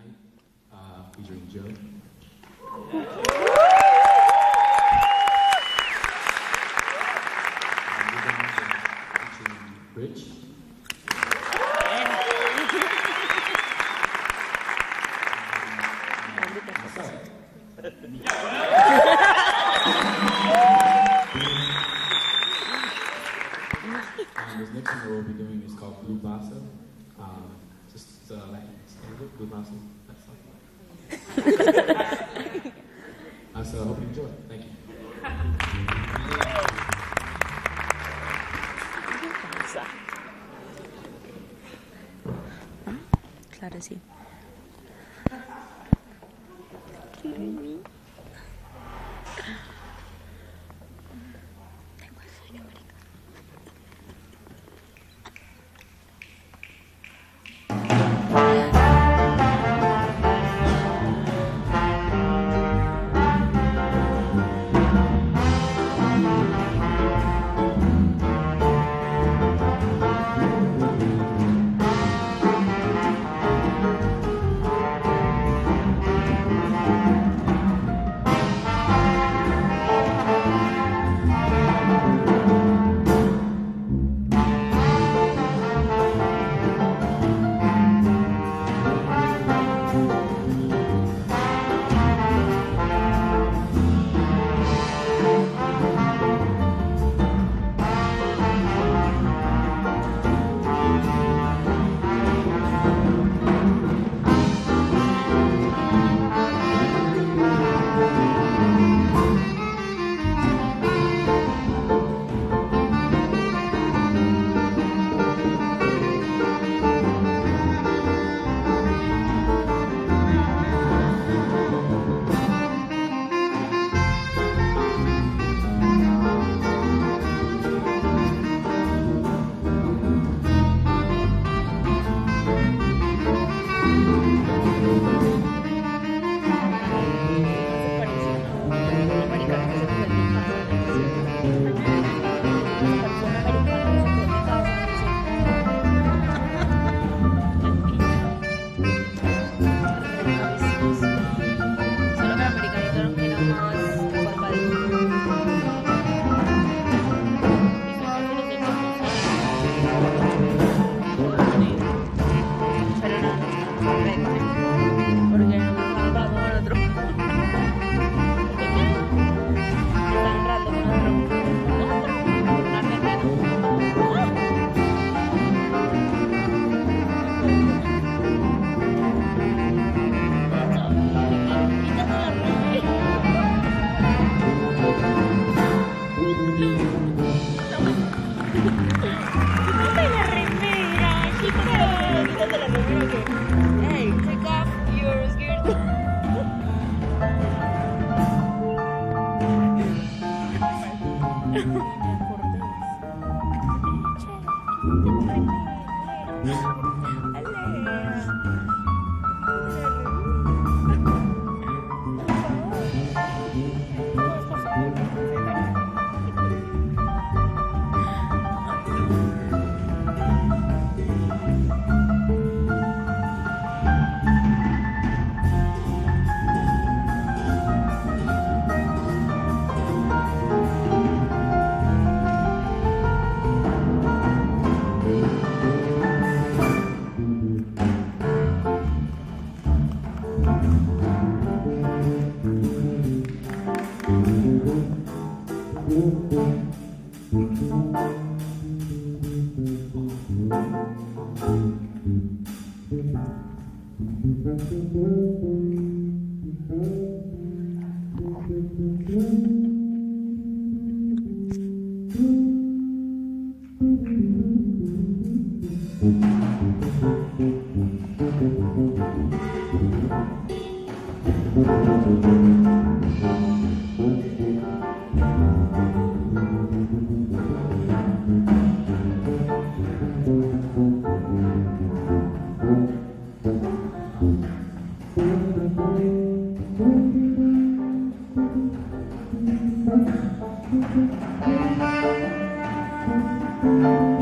tonight, uh, featuring Joe. Rich. Um, this next one we'll be doing is called Blue Bossa. Um, just Latin standard, Blue That's all. uh, so I hope you enjoy. Thank you. Claro, sí. 예 Thank Thank you.